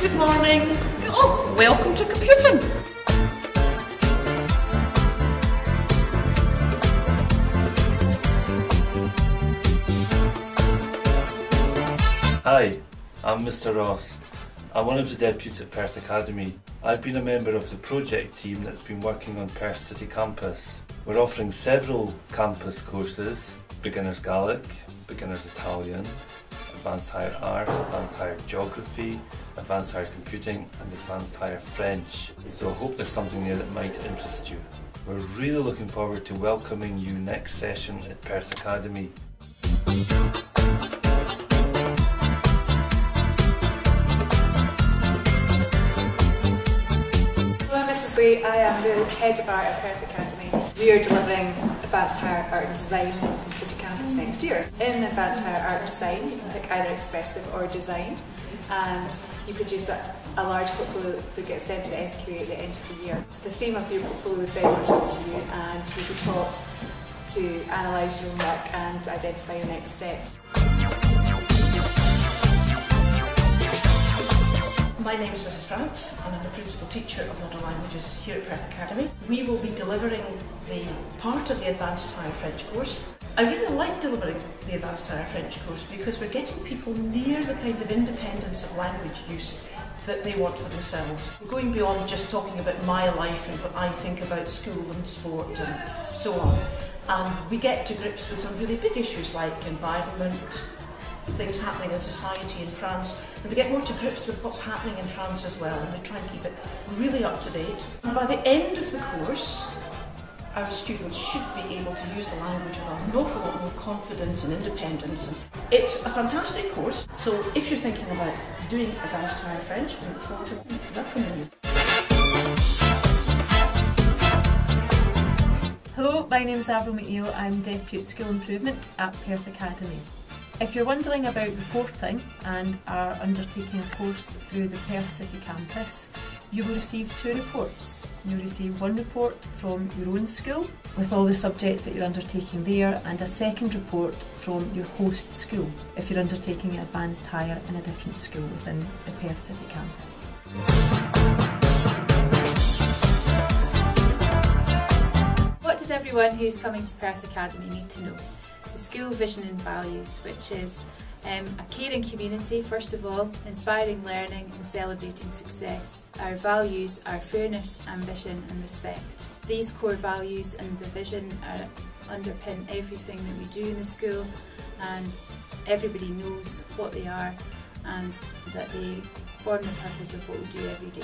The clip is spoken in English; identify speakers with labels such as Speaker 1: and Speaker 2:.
Speaker 1: Good morning. Oh, welcome to computing.
Speaker 2: Hi, I'm Mr Ross. I'm one of the deputies at Perth Academy. I've been a member of the project team that's been working on Perth City Campus. We're offering several campus courses, Beginners Gaelic, Beginners Italian, Advanced Higher Art, Advanced Higher Geography, Advanced Higher Computing and Advanced Higher French. So I hope there's something there that might interest you. We're really looking forward to welcoming you next session at Perth Academy.
Speaker 3: Hello, Mrs. Lee. I am the head of art at Perth Academy. We are delivering Advanced Higher Art and Design in City Campus next year. In Advanced Higher Art and Design, you can pick either expressive or design, and you produce a, a large portfolio that gets sent to the SQA at the end of the year. The theme of your portfolio is very much up to you, and you'll be taught to analyse your own work and identify your next steps.
Speaker 1: My name is Mrs France and I'm the Principal Teacher of Modern Languages here at Perth Academy. We will be delivering the part of the Advanced Higher French course. I really like delivering the Advanced Higher French course because we're getting people near the kind of independence of language use that they want for themselves. We're going beyond just talking about my life and what I think about school and sport and so on. And we get to grips with some really big issues like environment, things happening in society in France and we get more to grips with what's happening in France as well and we try and keep it really up to date. And by the end of the course our students should be able to use the language with an awful lot more confidence and independence. It's a fantastic course so if you're thinking about doing advanced higher French I look forward to welcoming you.
Speaker 4: Hello, my name is Avril McNeil. I'm Deputy School Improvement at Perth Academy. If you're wondering about reporting and are undertaking a course through the Perth City campus, you will receive two reports. You'll receive one report from your own school with all the subjects that you're undertaking there and a second report from your host school if you're undertaking advanced higher in a different school within the Perth City campus.
Speaker 3: What does everyone who's coming to Perth Academy need to know? School vision and values, which is um, a caring community, first of all, inspiring learning and celebrating success. Our values are fairness, ambition and respect. These core values and the vision are, underpin everything that we do in the school and everybody knows what they are and that they form the purpose of what we do every day.